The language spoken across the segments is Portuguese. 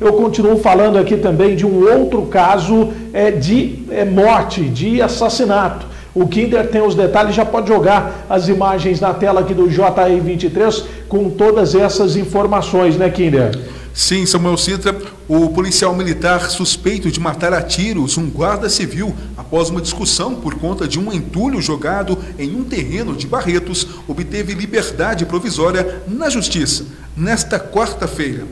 Eu continuo falando aqui também de um outro caso é, de é, morte, de assassinato. O Kinder tem os detalhes, já pode jogar as imagens na tela aqui do JI23 com todas essas informações, né, Kinder? Sim, Samuel Sintra, o policial militar suspeito de matar a tiros um guarda civil após uma discussão por conta de um entulho jogado em um terreno de Barretos, obteve liberdade provisória na Justiça nesta quarta-feira.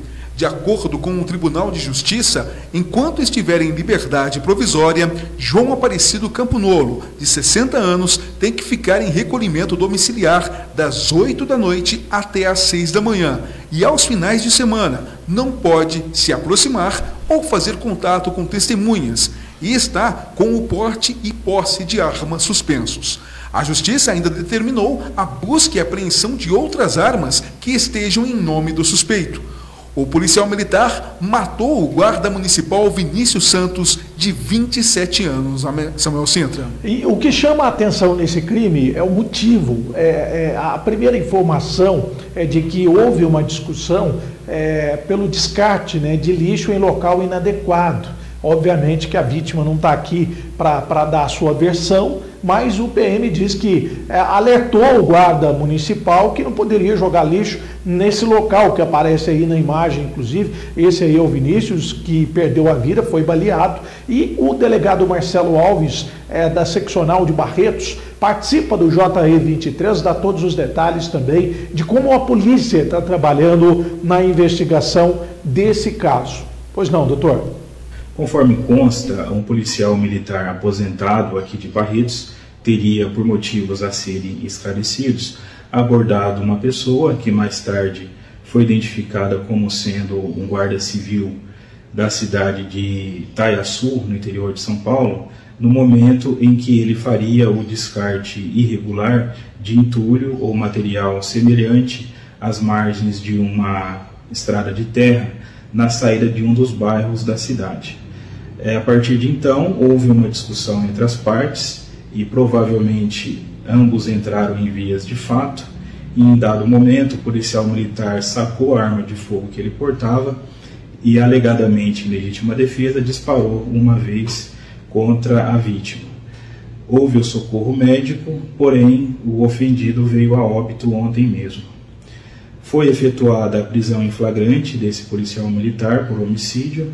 De acordo com o Tribunal de Justiça, enquanto estiver em liberdade provisória, João Aparecido Camponolo, de 60 anos, tem que ficar em recolhimento domiciliar das 8 da noite até às 6 da manhã e aos finais de semana não pode se aproximar ou fazer contato com testemunhas e está com o porte e posse de armas suspensos. A Justiça ainda determinou a busca e apreensão de outras armas que estejam em nome do suspeito. O policial militar matou o guarda municipal Vinícius Santos, de 27 anos, Samuel Sintra. E o que chama a atenção nesse crime é o motivo. É, é, a primeira informação é de que houve uma discussão é, pelo descarte né, de lixo em local inadequado. Obviamente que a vítima não está aqui para dar a sua versão, mas o PM diz que é, alertou o guarda municipal que não poderia jogar lixo nesse local que aparece aí na imagem, inclusive. Esse aí é o Vinícius, que perdeu a vida, foi baleado. E o delegado Marcelo Alves, é, da seccional de Barretos, participa do JE 23, dá todos os detalhes também de como a polícia está trabalhando na investigação desse caso. Pois não, doutor? Conforme consta, um policial militar aposentado aqui de Barretos teria, por motivos a serem esclarecidos, abordado uma pessoa que mais tarde foi identificada como sendo um guarda civil da cidade de Itaiaçu, no interior de São Paulo, no momento em que ele faria o descarte irregular de entulho ou material semelhante às margens de uma estrada de terra na saída de um dos bairros da cidade. É, a partir de então, houve uma discussão entre as partes e provavelmente ambos entraram em vias de fato. E, em dado momento, o policial militar sacou a arma de fogo que ele portava e, alegadamente em legítima defesa, disparou uma vez contra a vítima. Houve o socorro médico, porém o ofendido veio a óbito ontem mesmo. Foi efetuada a prisão em flagrante desse policial militar por homicídio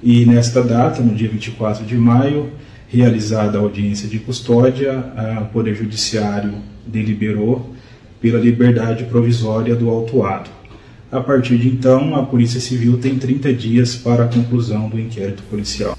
e nesta data, no dia 24 de maio, realizada a audiência de custódia, o Poder Judiciário deliberou pela liberdade provisória do autuado. A partir de então, a Polícia Civil tem 30 dias para a conclusão do inquérito policial.